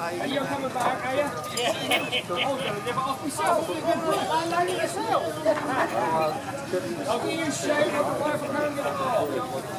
Are you coming back, are you? Yeah. I was going to live it off myself. You're going to yourself. I'll give you a shave, I'll buy for a pound and a half.